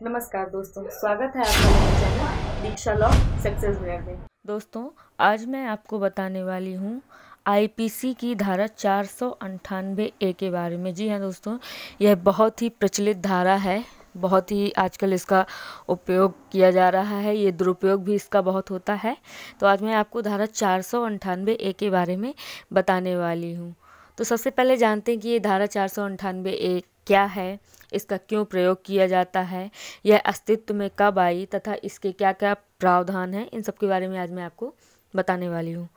नमस्कार दोस्तों, स्वागत है आपका मेरे channel Diksha law, success mirror में। दोस्तों, आज मैं आपको बताने वाली हूँ आईपीसी की धारा चार सौ अंठानवे ए के बारे में। जी हाँ दोस्तों, यह बहुत ही प्रचलित धारा है, बहुत ही आजकल इसका उपयोग किया जा रहा है, ये दुरुपयोग भी इसका बहुत होता है। तो आज मैं आपको धारा चार सौ अंठानवे ए के बारे में बताने वाली हूँ। तो सबसे पहले जानते हैं कि ये धारा चार सौ अंठानवे ए क्या है? इसका क्यों प्रयोग किया जाता है? यह अस्तित्व में कब आई तथा इसके क्या क्या प्रावधान हैं? इन सब के बारे में आज मैं आपको बताने वाली हूँ।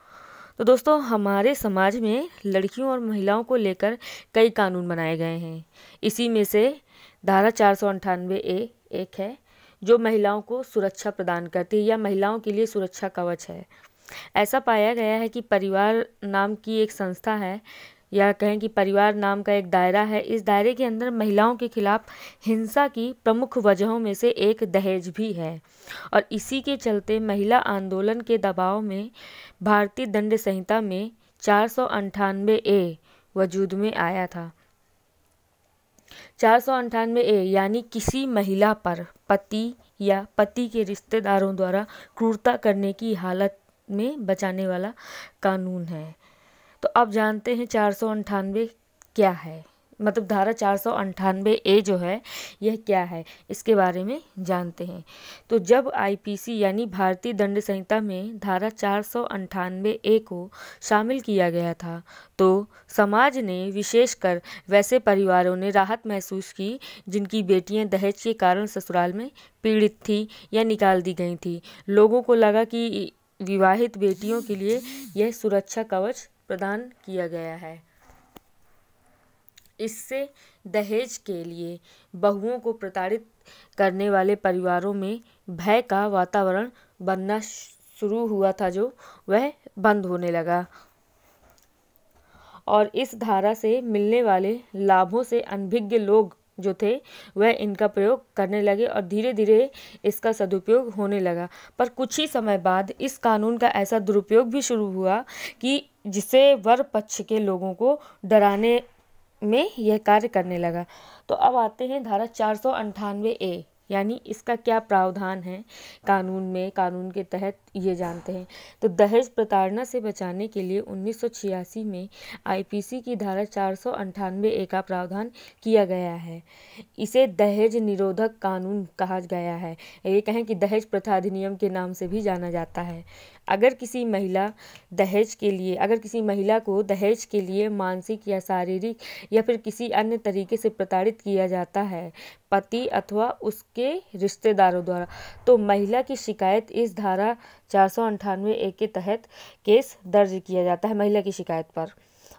तो दोस्तों, हमारे समाज में लड़कियों और महिलाओं को लेकर कई कानून बनाए गए हैं। इसी में से धारा चार सौ अंठानवे ए एक है, जो महिलाओं को सुरक्षा प्रदान करती है या महिलाओं के लिए सुरक्षा कवच है। ऐसा पाया गया है कि परिवार नाम की एक संस्था है या कहें कि परिवार नाम का एक दायरा है, इस दायरे के अंदर महिलाओं के खिलाफ हिंसा की प्रमुख वजहों में से एक दहेज भी है। और इसी के चलते महिला आंदोलन के दबाव में भारतीय दंड संहिता में चार सौ अंठानवे ए वजूद में आया था। चार सौ अंठानवे ए यानी किसी महिला पर पति या पति के रिश्तेदारों द्वारा क्रूरता करने की हालत में बचाने वाला कानून है। तो अब जानते हैं चार सौ अंठानवे क्या है? मतलब धारा चार सौ अंठानवे ए जो है, यह क्या है? इसके बारे में जानते हैं। तो जब आईपीसी यानी भारतीय दंड संहिता में धारा चार सौ अंठानवे ए को शामिल किया गया था तो समाज ने विशेषकर वैसे परिवारों ने राहत महसूस की, जिनकी बेटियाँ दहेज के कारण ससुराल में पीड़ित थी या निकाल दी गई थी। लोगों को लगा कि विवाहित बेटियों के लिए यह सुरक्षा कवच प्रदान किया गया है। इससे दहेज के लिए बहुओं को प्रताड़ित करने वाले परिवारों में भय का वातावरण बनना शुरू हुआ था जो वह बंद होने लगा। और इस धारा से मिलने वाले लाभों से अनभिज्ञ लोग जो थे, वह इनका प्रयोग करने लगे और धीरे धीरे इसका सदुपयोग होने लगा। पर कुछ ही समय बाद इस कानून का ऐसा दुरुपयोग भी शुरू हुआ कि जिससे वर पक्ष के लोगों को डराने में यह कार्य करने लगा। तो अब आते हैं धारा चार सौ अंठानवे ए। यानी इसका क्या प्रावधान है? कानून में, कानून के तहत ये जानते हैं। तो दहेज प्रताड़ना से बचाने के लिए 1986 में आईपीसी की धारा चार सौ ए का प्रावधान किया गया है। इसे दहेज निरोधक कानून कहा गया है। ये कहें कि दहेज प्रथा अधिनियम के नाम से भी जाना जाता है। अगर किसी महिला दहेज के लिए, अगर किसी महिला को दहेज के लिए मानसिक या शारीरिक या फिर किसी अन्य तरीके से प्रताड़ित किया जाता है, पति अथवा उसके रिश्तेदारों द्वारा तो महिला की शिकायत इस धारा चार सौ अंठानवे ए के तहत केस दर्ज किया जाता है महिला की शिकायत पर।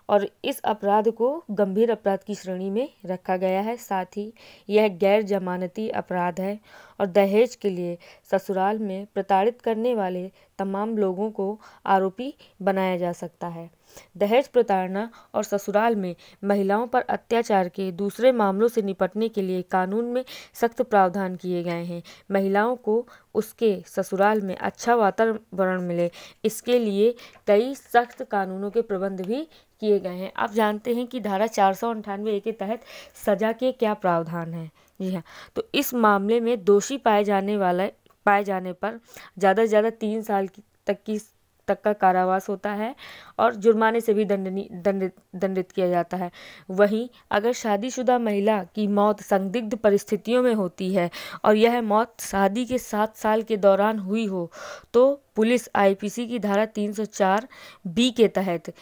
और इस अपराध को गंभीर अपराध की श्रेणी में रखा गया है। साथ ही यह गैर जमानती अपराध है और दहेज के लिए ससुराल में प्रताड़ित करने वाले तमाम लोगों को आरोपी बनाया जा सकता है। दहेज प्रताड़ना और ससुराल में महिलाओं पर अत्याचार के दूसरे मामलों से निपटने के लिए कानून में सख्त प्रावधान किए गए हैं। महिलाओं को उसके ससुराल में अच्छा वातावरण मिले। इसके लिए कई सख्त कानूनों के प्रबंध भी किए गए हैं। आप जानते हैं कि धारा चार सौ अंठानवे के तहत सजा के क्या प्रावधान हैं? जी हाँ तो इस मामले में दोषी पाए जाने वाला, पाए जाने पर ज़्यादा से ज़्यादा तीन साल की, तक की तक का कारावास होता है और जुर्माने से भी दंडनी दंडित किया जाता है। वहीं अगर शादीशुदा महिला की मौत संदिग्ध परिस्थितियों में होती है और यह मौत शादी के सात साल के दौरान हुई हो तो पुलिस आईपीसी की धारा 304 बी के तहत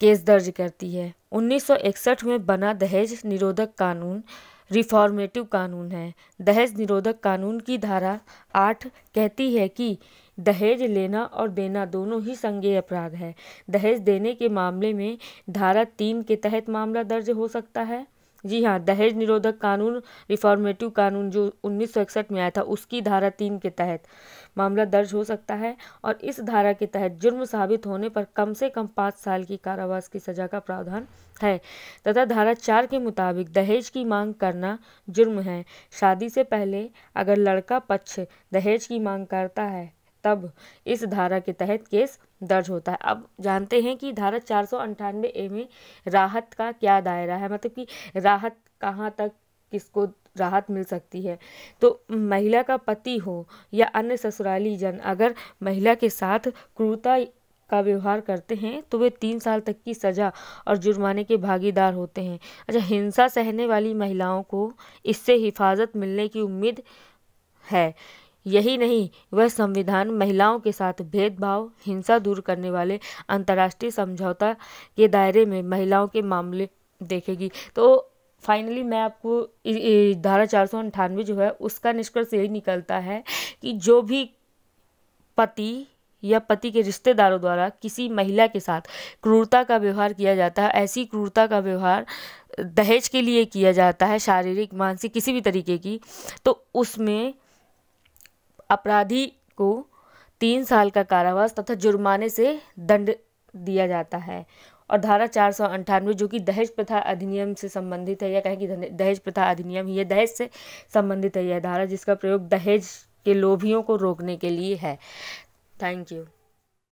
केस दर्ज करती है। 1961 में बना दहेज निरोधक कानून, रिफॉर्मेटिव कानून है। दहेज निरोधक कानून की धारा आठ कहती है कि दहेज लेना और देना दोनों ही संज्ञेय अपराध है। दहेज देने के मामले में धारा तीन के तहत मामला दर्ज हो सकता है। जी हाँ दहेज निरोधक कानून, रिफॉर्मेटिव कानून जो 1961 में आया था, उसकी धारा तीन के तहत मामला दर्ज हो सकता है और इस धारा के तहत जुर्म साबित होने पर कम से कम पाँच साल की कारावास की सजा का प्रावधान है। तथा धारा चार के मुताबिक दहेज की मांग करना जुर्म है। शादी से पहले अगर लड़का पक्ष दहेज की मांग करता है तब इस धारा के तहत केस दर्ज होता है। अब जानते हैं कि धारा चार सौ अंठानवे ए में राहत का क्या दायरा है? मतलब कि राहत कहाँ तक किसको राहत मिल सकती है? तो महिला का पति हो या अन्य ससुराली जन, अगर महिला के साथ क्रूरता का व्यवहार करते हैं तो वे तीन साल तक की सज़ा और जुर्माने के भागीदार होते हैं। अच्छा हिंसा सहने वाली महिलाओं को इससे हिफाजत मिलने की उम्मीद है। यही नहीं, वह संविधान महिलाओं के साथ भेदभाव, हिंसा दूर करने वाले अंतर्राष्ट्रीय समझौता के दायरे में महिलाओं के मामले देखेगी। तो फाइनली मैं आपको धारा चार सौ अंठानवे जो है, उसका निष्कर्ष यही निकलता है कि जो भी पति या पति के रिश्तेदारों द्वारा किसी महिला के साथ क्रूरता का व्यवहार किया जाता है, ऐसी क्रूरता का व्यवहार दहेज के लिए किया जाता है, शारीरिक, मानसिक किसी भी तरीके की तो उसमें अपराधी को तीन साल का कारावास तथा जुर्माने से दंड दिया जाता है। और धारा चार सौ अंठानवे, जो कि दहेज प्रथा अधिनियम से संबंधित है, या कहें कि दहेज प्रथा अधिनियम ही है, दहेज से संबंधित है यह धारा, जिसका प्रयोग दहेज के लोभियों को रोकने के लिए है। Thank you